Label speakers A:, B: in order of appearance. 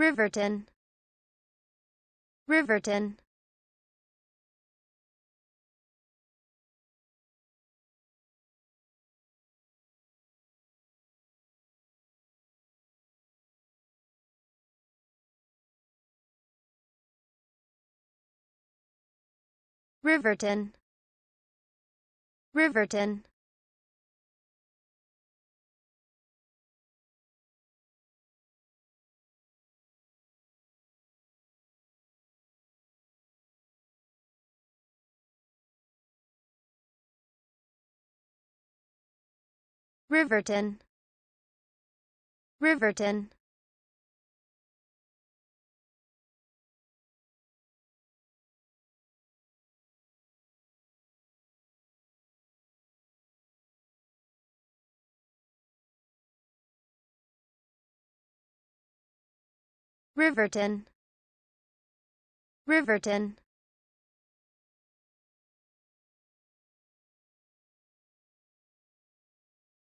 A: Riverton. Riverton. Riverton. Riverton Riverton. Riverton. Riverton. Riverton